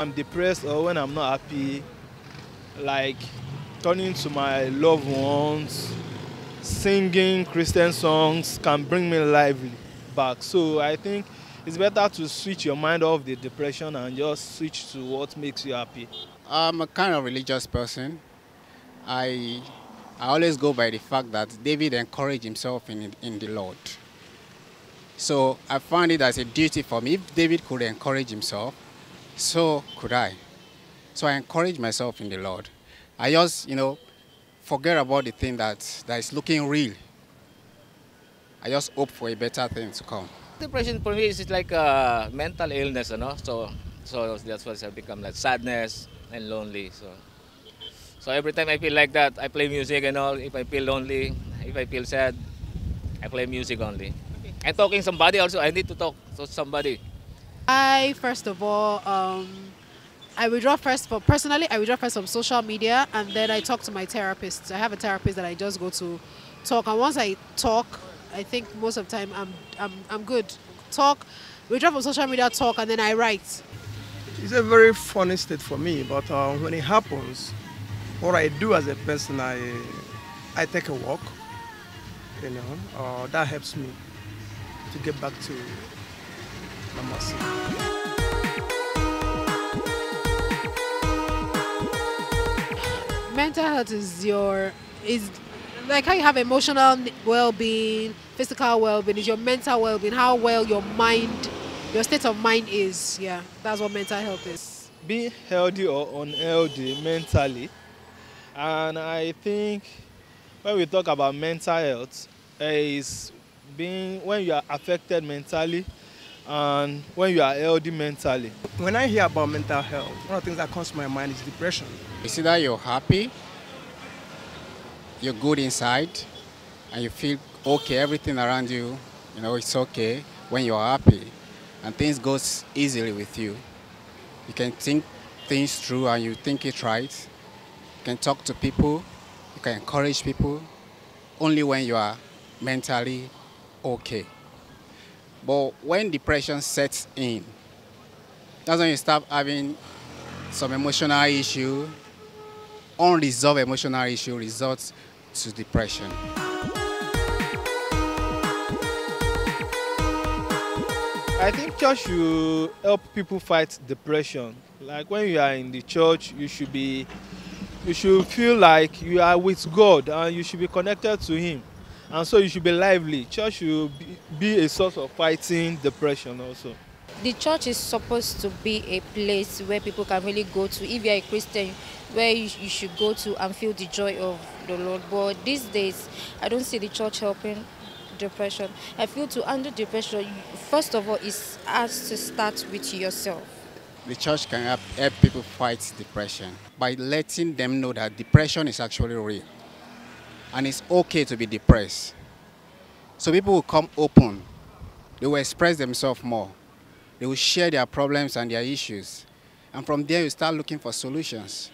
I'm depressed or when I'm not happy, like turning to my loved ones, singing Christian songs can bring me lively back. So I think it's better to switch your mind off the depression and just switch to what makes you happy. I'm a kind of religious person. I I always go by the fact that David encouraged himself in, in the Lord. So I found it as a duty for me. If David could encourage himself, so could I. So I encourage myself in the Lord. I just, you know, forget about the thing that, that is looking real. I just hope for a better thing to come. Depression for me is like a mental illness, you know. So, so that's what I become like sadness and lonely. So, so every time I feel like that, I play music and all. If I feel lonely, if I feel sad, I play music only. And talking somebody also, I need to talk to somebody. I first of all, um, I withdraw first for personally. I withdraw first from social media, and then I talk to my therapist. I have a therapist that I just go to talk, and once I talk, I think most of the time I'm I'm I'm good. Talk, withdraw from social media, talk, and then I write. It's a very funny state for me, but uh, when it happens, what I do as a person, I I take a walk. You know, uh, that helps me to get back to normalcy. Mental health is your is like how you have emotional well-being, physical well-being. Is your mental well-being how well your mind, your state of mind is. Yeah, that's what mental health is. Be healthy or unhealthy mentally. And I think when we talk about mental health, eh, is being when you are affected mentally and when you are healthy mentally. When I hear about mental health, one of the things that comes to my mind is depression. It's either you're happy, you're good inside, and you feel okay, everything around you, you know, it's okay when you're happy and things goes easily with you. You can think things through and you think it right. You can talk to people, you can encourage people only when you are mentally okay. But when depression sets in, that's when you start having some emotional issue, unresolved emotional issue results to depression. I think church should help people fight depression. Like when you are in the church, you should be, you should feel like you are with God and you should be connected to Him, and so you should be lively. Church should be, be a source of fighting depression also. the church is supposed to be a place where people can really go to if you're a christian where you, you should go to and feel the joy of the lord but these days i don't see the church helping depression i feel to handle depression first of all it has to start with yourself The church can help, help people fight depression by letting them know that depression is actually real and it's okay to be depressed. So people will come open, they will express themselves more, they will share their problems and their issues, and from there you start looking for solutions.